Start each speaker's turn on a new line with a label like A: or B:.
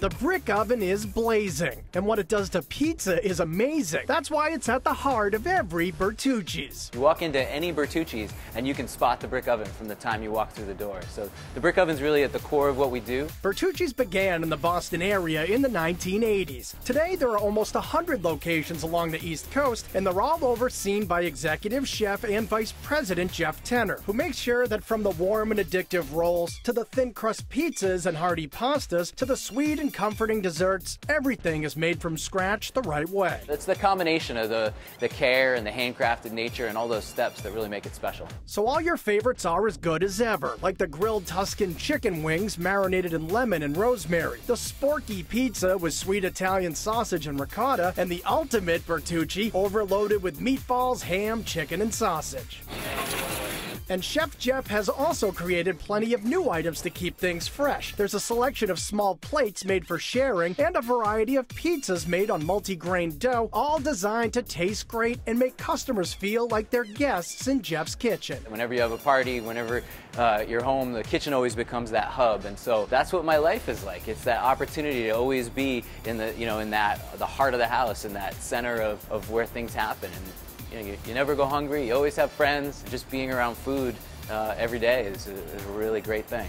A: The brick oven is blazing, and what it does to pizza is amazing. That's why it's at the heart of every Bertucci's.
B: You walk into any Bertucci's and you can spot the brick oven from the time you walk through the door. So the brick oven's really at the core of what we do.
A: Bertucci's began in the Boston area in the 1980s. Today, there are almost 100 locations along the East Coast, and they're all overseen by executive chef and vice president Jeff Tenner, who makes sure that from the warm and addictive rolls to the thin crust pizzas and hearty pastas to the sweet and comforting desserts, everything is made from scratch the right way.
B: It's the combination of the, the care and the handcrafted nature and all those steps that really make it special.
A: So all your favorites are as good as ever, like the grilled Tuscan chicken wings marinated in lemon and rosemary, the Sporkie pizza with sweet Italian sausage and ricotta, and the ultimate Bertucci overloaded with meatballs, ham, chicken, and sausage. And Chef Jeff has also created plenty of new items to keep things fresh. There's a selection of small plates made for sharing and a variety of pizzas made on multi-grain dough, all designed to taste great and make customers feel like they're guests in Jeff's kitchen.
B: Whenever you have a party, whenever uh, you're home, the kitchen always becomes that hub, and so that's what my life is like. It's that opportunity to always be in the, you know, in that the heart of the house, in that center of, of where things happen. And, you, know, you, you, never go hungry. You always have friends. Just being around food uh, every day is a, is a really great thing.